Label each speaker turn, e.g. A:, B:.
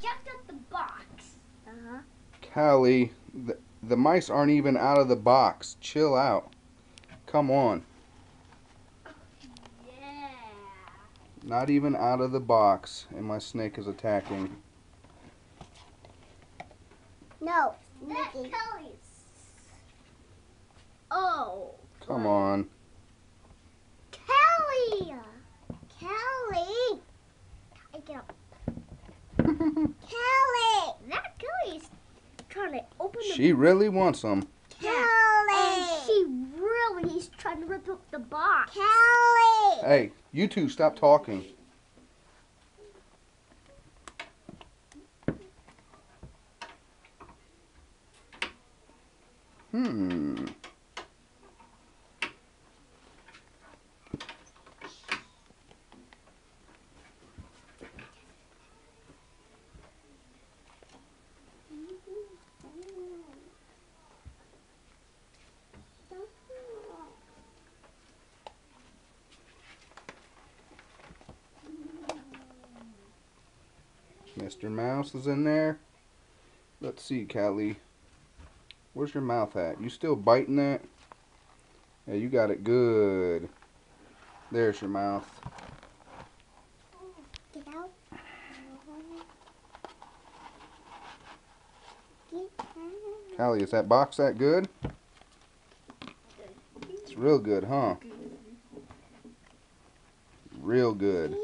A: jumped out the box.
B: Uh huh.
C: Callie, the, the mice aren't even out of the box. Chill out. Come on.
A: Yeah.
C: Not even out of the box, and my snake is attacking.
B: No.
A: That
B: Mickey.
A: Kelly's. Oh.
C: Come on.
B: Kelly. Kelly. I get up. Kelly.
A: That Kelly's trying to open the
C: She really wants them.
B: Kelly.
A: And she really is trying to rip up the box.
B: Kelly.
C: Hey, you two stop talking. Hmm. Mr. Mouse is in there. Let's see, Callie. Where's your mouth at? You still biting that? Yeah, you got it good. There's your mouth.
B: Get out.
C: Callie, is that box that good? It's real good, huh? Real good.